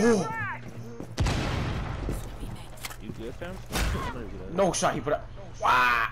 Oh, You good, fam? no shot. He put up. Wow.